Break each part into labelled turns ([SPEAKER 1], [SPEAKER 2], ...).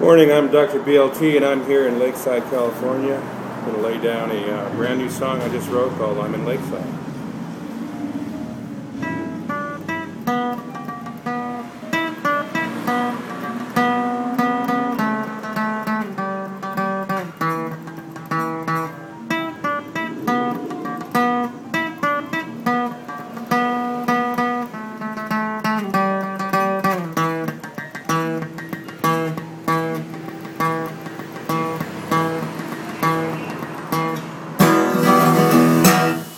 [SPEAKER 1] Morning, I'm Dr. BLT and I'm here in Lakeside, California. I'm going to lay down a uh, brand new song I just wrote called I'm in Lakeside.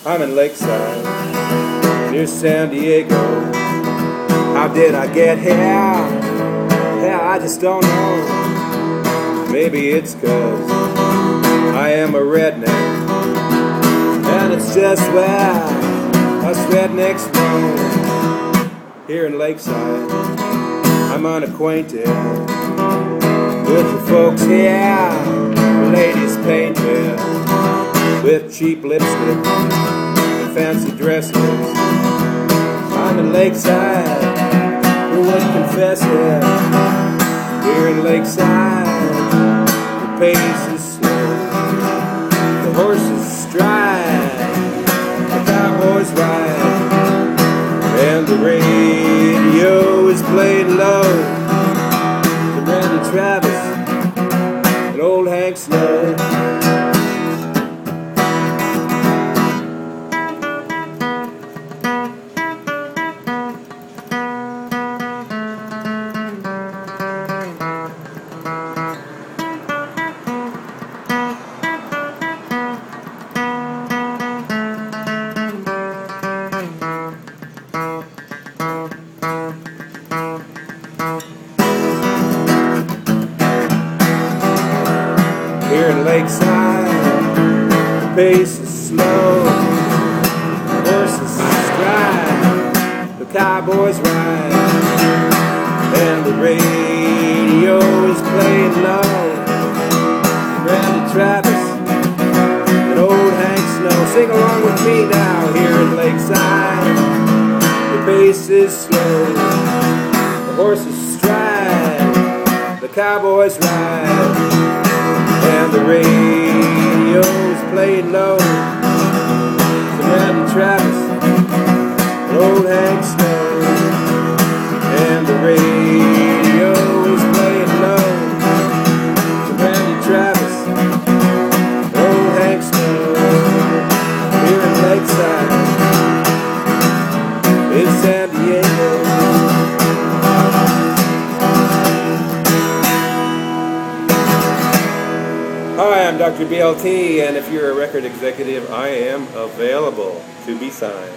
[SPEAKER 1] I'm in Lakeside, near San Diego. How did I get here? Yeah, I just don't know. Maybe it's cause I am a redneck. And it's just where us rednecks roam. Here in Lakeside, I'm unacquainted with the folks here. The ladies painted with cheap lipstick and fancy dresses. I'm in Lakeside, who would confess it? Here in Lakeside, the pace is slow, the horses stride, the cowboys ride, and the radio is played low. The Randy Travis and old Hank Snow. Lakeside, the pace is slow, the horses stride, the cowboys ride, and the radio is playing low. Randy Travis and old Hank Snow, sing along with me now. Here in Lakeside, the pace is slow, the horses stride, the cowboys ride and the radio's playing low. Hi, I'm Dr. BLT, and if you're a record executive, I am available to be signed.